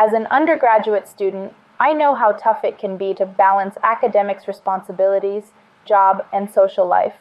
As an undergraduate student, I know how tough it can be to balance academics responsibilities, job, and social life.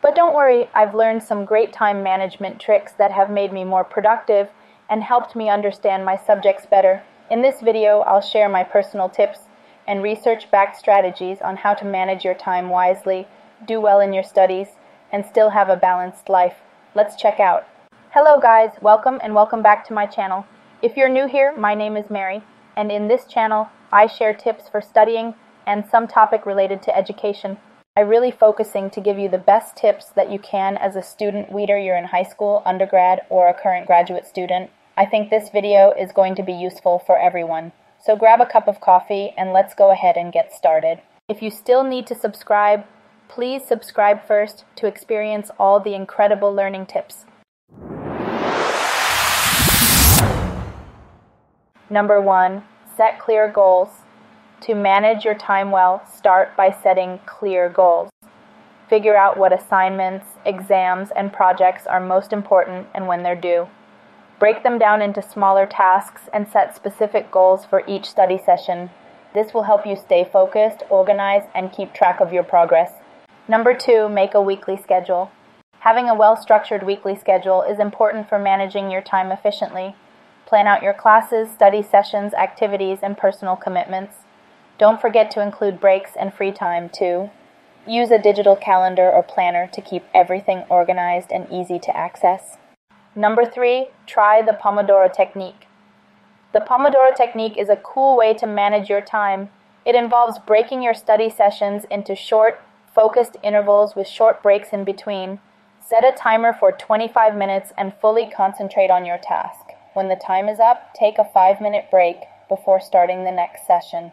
But don't worry, I've learned some great time management tricks that have made me more productive and helped me understand my subjects better. In this video, I'll share my personal tips and research backed strategies on how to manage your time wisely, do well in your studies, and still have a balanced life. Let's check out. Hello, guys, welcome and welcome back to my channel. If you're new here, my name is Mary, and in this channel, I share tips for studying and some topic related to education. I'm really focusing to give you the best tips that you can as a student, whether you're in high school, undergrad, or a current graduate student. I think this video is going to be useful for everyone. So grab a cup of coffee and let's go ahead and get started. If you still need to subscribe, please subscribe first to experience all the incredible learning tips. Number one, set clear goals. To manage your time well, start by setting clear goals. Figure out what assignments, exams, and projects are most important and when they're due. Break them down into smaller tasks and set specific goals for each study session. This will help you stay focused, organized, and keep track of your progress. Number two, make a weekly schedule. Having a well structured weekly schedule is important for managing your time efficiently. Plan out your classes, study sessions, activities, and personal commitments. Don't forget to include breaks and free time, too. Use a digital calendar or planner to keep everything organized and easy to access. Number three, try the Pomodoro technique. The Pomodoro technique is a cool way to manage your time. It involves breaking your study sessions into short, focused intervals with short breaks in between. Set a timer for 25 minutes and fully concentrate on your task. When the time is up, take a five minute break before starting the next session.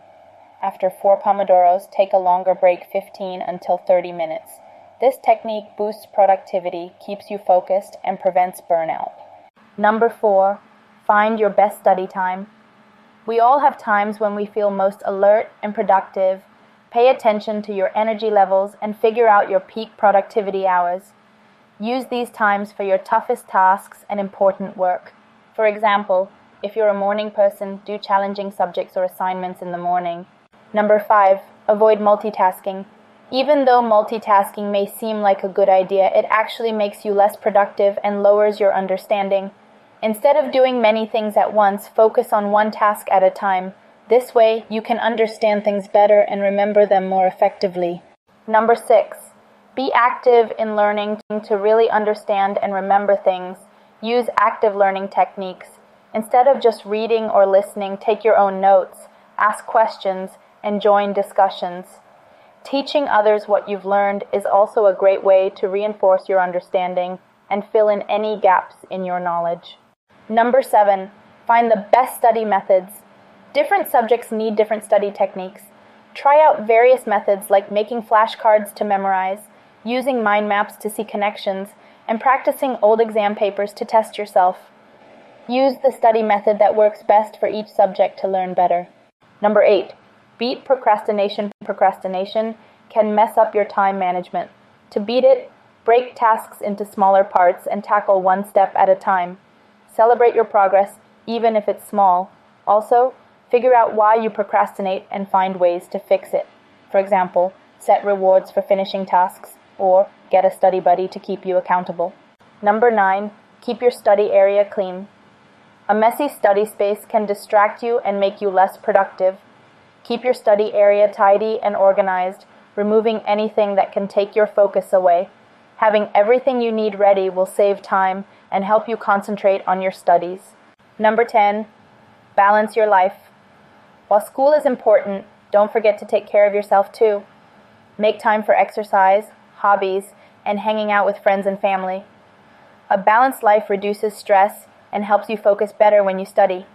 After four Pomodoros, take a longer break 15 until 30 minutes. This technique boosts productivity, keeps you focused, and prevents burnout. Number four, find your best study time. We all have times when we feel most alert and productive. Pay attention to your energy levels and figure out your peak productivity hours. Use these times for your toughest tasks and important work. For example, if you're a morning person, do challenging subjects or assignments in the morning. Number five, avoid multitasking. Even though multitasking may seem like a good idea, it actually makes you less productive and lowers your understanding. Instead of doing many things at once, focus on one task at a time. This way, you can understand things better and remember them more effectively. Number six, be active in learning to really understand and remember things. Use active learning techniques. Instead of just reading or listening, take your own notes, ask questions, and join discussions. Teaching others what you've learned is also a great way to reinforce your understanding and fill in any gaps in your knowledge. Number seven, find the best study methods. Different subjects need different study techniques. Try out various methods like making flashcards to memorize, using mind maps to see connections, and practicing old exam papers to test yourself. Use the study method that works best for each subject to learn better. Number eight, beat procrastination. Procrastination can mess up your time management. To beat it, break tasks into smaller parts and tackle one step at a time. Celebrate your progress, even if it's small. Also, figure out why you procrastinate and find ways to fix it. For example, set rewards for finishing tasks or get a study buddy to keep you accountable. Number nine, keep your study area clean. A messy study space can distract you and make you less productive. Keep your study area tidy and organized, removing anything that can take your focus away. Having everything you need ready will save time and help you concentrate on your studies. Number 10, balance your life. While school is important, don't forget to take care of yourself too. Make time for exercise, hobbies, and hanging out with friends and family. A balanced life reduces stress and helps you focus better when you study.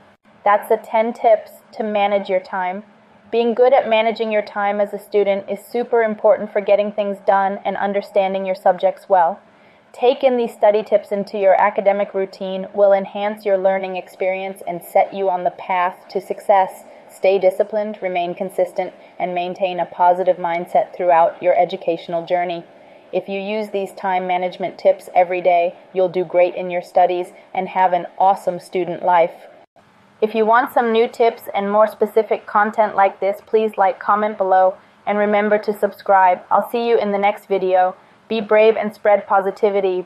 That's the 10 tips to manage your time. Being good at managing your time as a student is super important for getting things done and understanding your subjects well. Take in these study tips into your academic routine will enhance your learning experience and set you on the path to success. Stay disciplined, remain consistent, and maintain a positive mindset throughout your educational journey. If you use these time management tips every day, you'll do great in your studies and have an awesome student life. If you want some new tips and more specific content like this, please like, comment below, and remember to subscribe. I'll see you in the next video. Be brave and spread positivity.